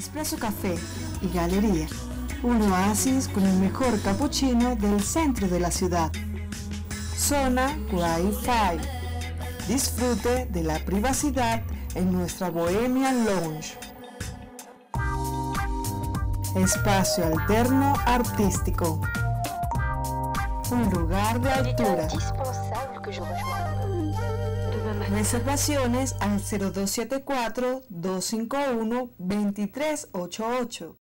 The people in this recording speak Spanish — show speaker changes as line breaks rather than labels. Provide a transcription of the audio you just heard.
Espresso Café y Galería, un oasis con el mejor cappuccino del centro de la ciudad. Zona Wi-Fi. Disfrute de la privacidad en nuestra Bohemian Lounge. Espacio Alterno Artístico. Un lugar de altura. Reservaciones al 0274-251-2388.